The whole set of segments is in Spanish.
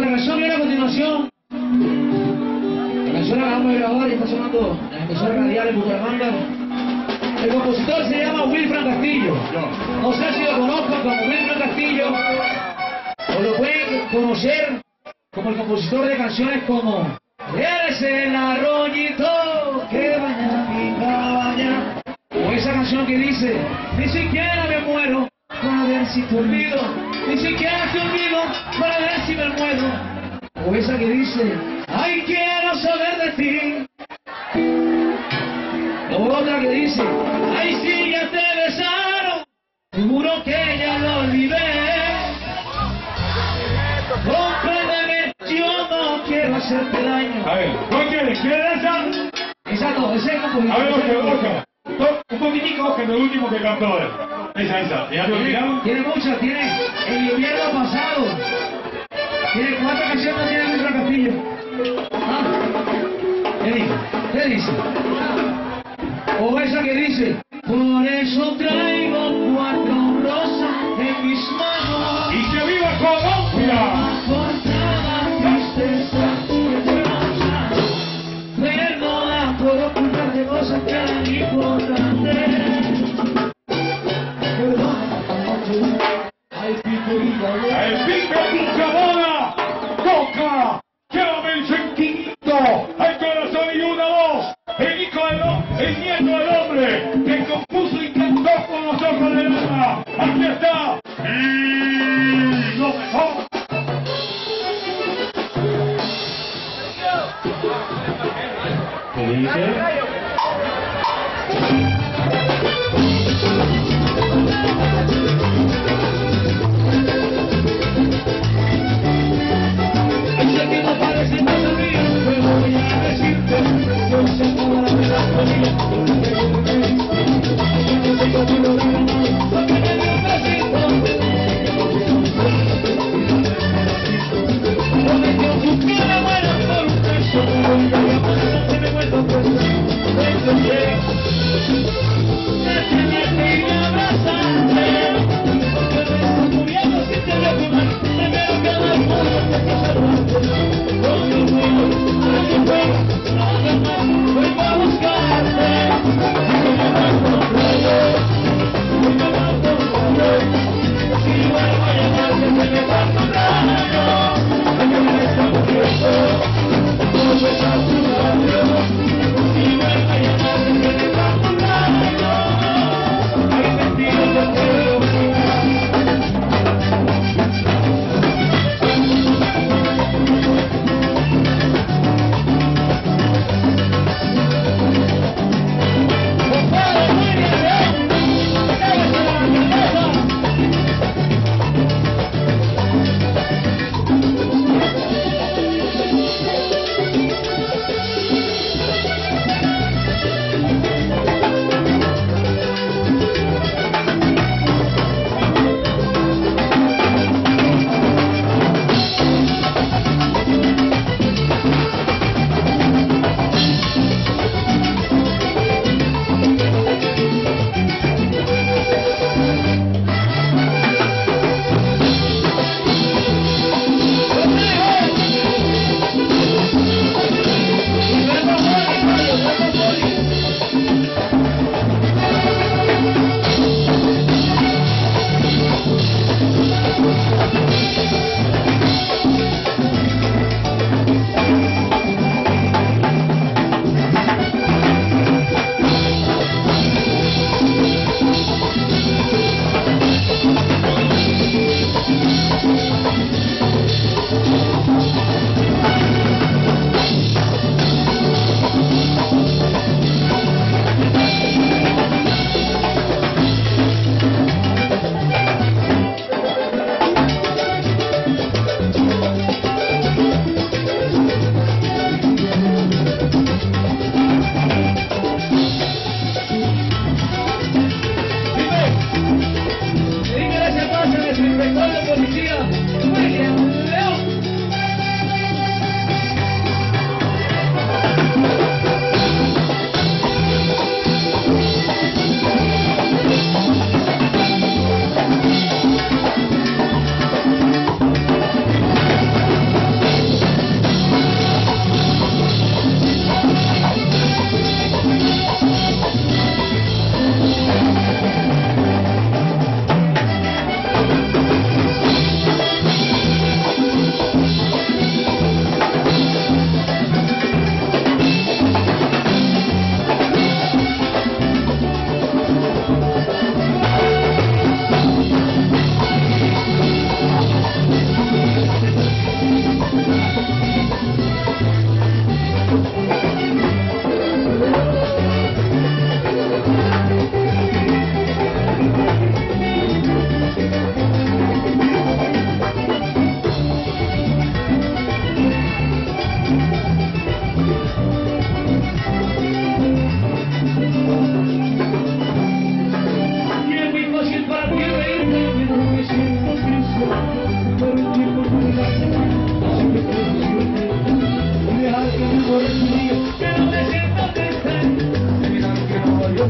La canción viene a continuación. La canción la acabamos de grabar y está sonando en las emisoras radiales Bucaramanga. El compositor se llama Wilfran Castillo. No sé si lo conozcan como Wilfran Castillo o lo pueden conocer como el compositor de canciones como Eres el arroyito que baña mi cabaña. O esa canción que dice, ni siquiera me muero para ver si te olvido, ni siquiera te olvido para ver si me muero. O esa que dice, ay quiero saber de ti. O otra que dice, ay si ya te besaron, seguro que ya lo olvidé. Compréndeme, yo no quiero hacerte daño. A ver, ¿cuál quieres? ¿Quieres esa? Esa no, ese es compositor. A ver. Oscar. To- Un poquitico, Oscar, lo último que cantó ahora. Esa, esa. ¿Ya lo olvidaron? tiene muchas, tiene el invierno pasado. Tiene cuatro canciones, tiene Wilfran Castillo. Ah, ¿Qué dice? ¿Qué dice? O esa que dice, por eso traigo cuatro rosas en mis manos. ¡Y que viva Colombia! Por cada ¿Qué dice?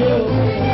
you.